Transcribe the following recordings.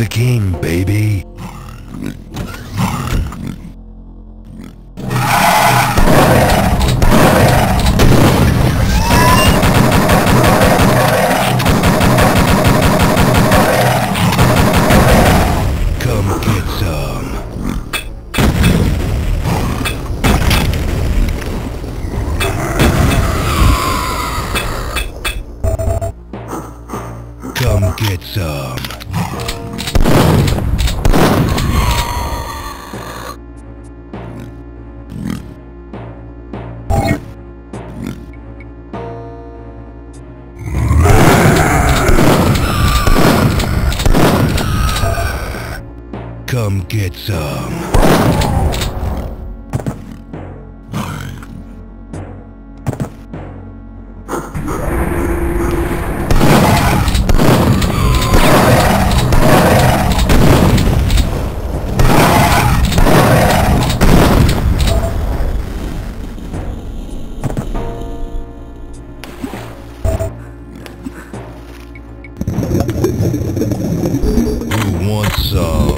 The king, baby. Come get some. Come get some. Come get some. Come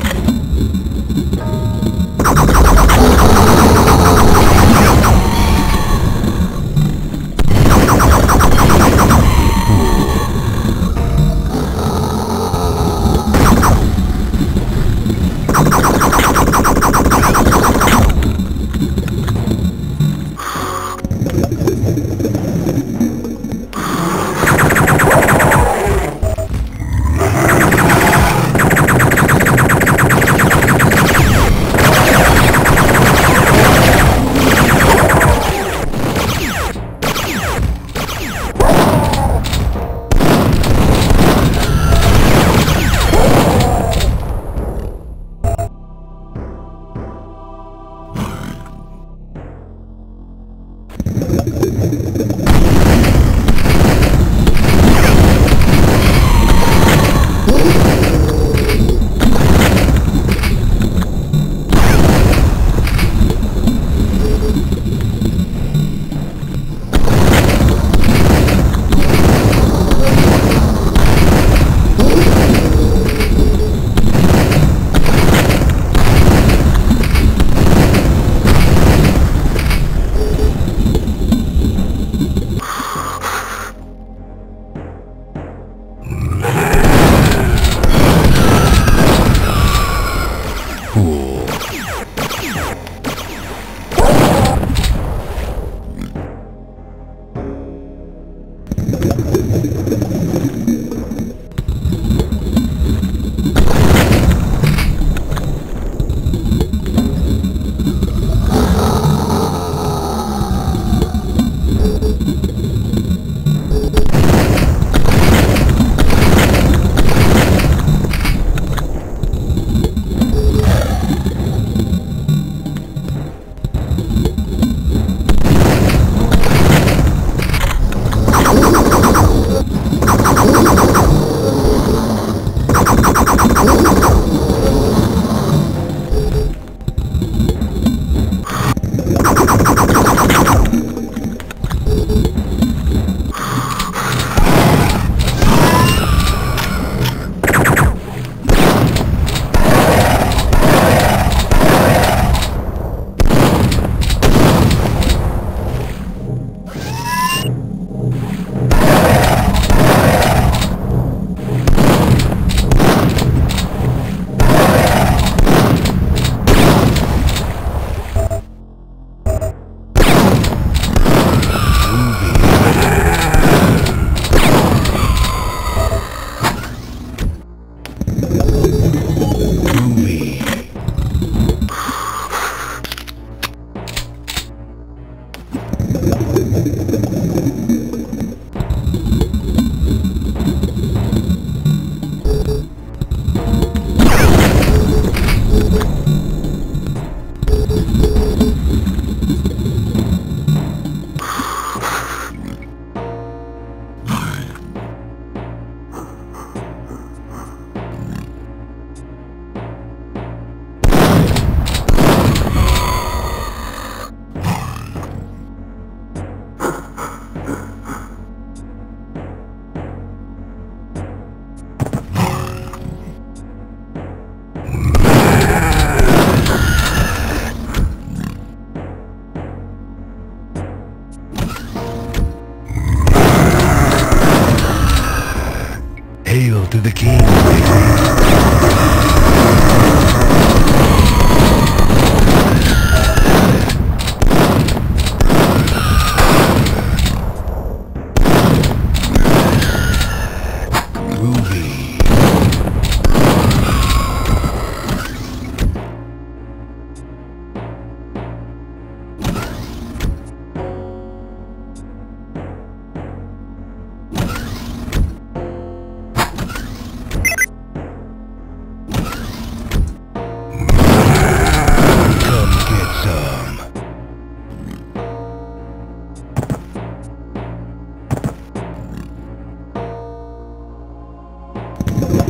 Hail to the king, Oh,